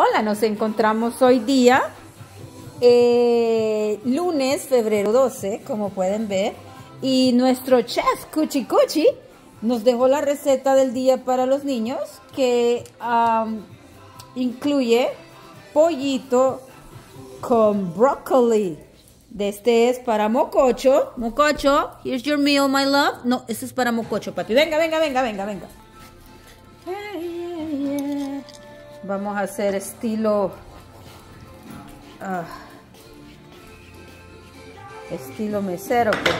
Hola, nos encontramos hoy día, eh, lunes, febrero 12, como pueden ver, y nuestro chef Cuchi Cuchi nos dejó la receta del día para los niños que um, incluye pollito con brócoli. De este es para Mococho. Mococho, here's your meal, my love. No, este es para Mococho, papi. Venga, venga, venga, venga, venga. Vamos a hacer estilo... Uh, estilo mesero. Pues.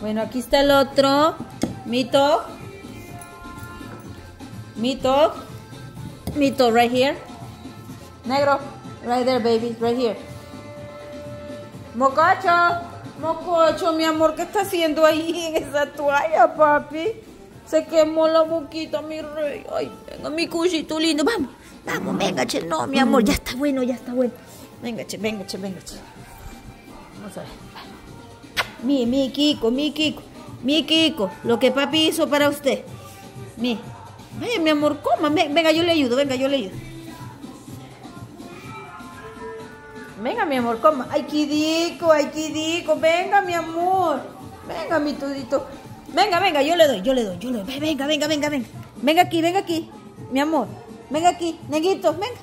Bueno, aquí está el otro. Mito. Mito. Mito, right here. Negro. Right there, baby. Right here. Mocacho. Mococho, mi amor, ¿qué está haciendo ahí en esa toalla, papi? Se quemó la boquita, mi rey. Ay, venga, mi cuchito lindo. Vamos. Vamos, venga, che. No, mi amor, ya está bueno, ya está bueno. Venga, che, venga, che, venga, che. Vamos a ver. Mi, mi Kiko, mi Kiko. Mi Kiko, lo que papi hizo para usted. Mi. Venga, mi amor, coma. Venga, yo le ayudo, venga, yo le ayudo. Venga, mi amor, coma. Ay, Kidico, ay, Kidico. Venga, mi amor. Venga, mi tudito. Venga, venga, yo le doy, yo le doy, yo le doy. Venga, venga, venga, venga. Venga aquí, venga aquí, mi amor. Venga aquí, neguito, venga.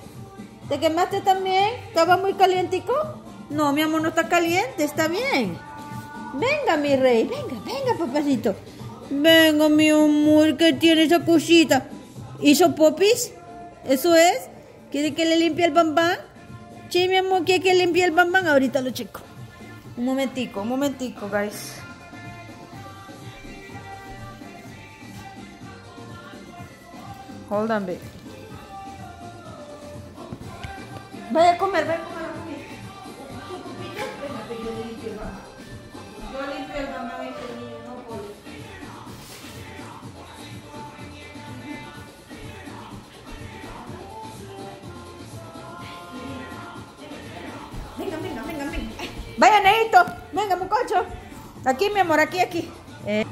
¿Te quemaste también? ¿Estaba muy calientico? No, mi amor, no está caliente, está bien. Venga, mi rey, venga, venga, papacito. Venga, mi amor, ¿qué tiene esa cosita? ¿Hizo popis? ¿Eso es? ¿Quiere que le limpie el bambán? Sí, mi amor, ¿quiere que limpie el bambán? Ahorita lo checo. Un momentico, un momentico, guys. Hold on, baby. Vaya a comer, vaya a comer. Yo limpio el mamá. De este niño, no puedo. Venga, venga, venga, venga. Vaya, Neito. Venga, mucocho. Aquí, mi amor, aquí, aquí. Eh.